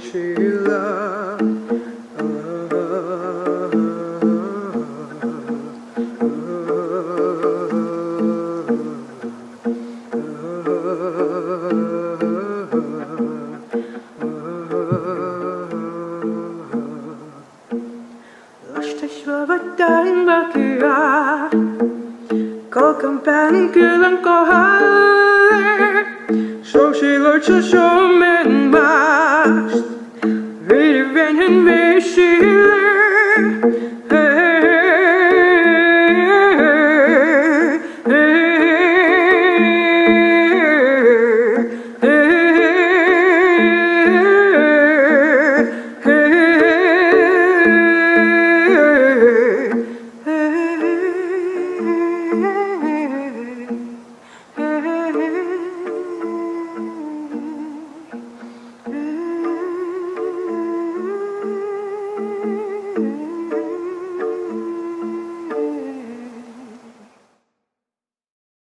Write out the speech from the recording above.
Sheila. she loved. Uh, So she lurched to show mast Vi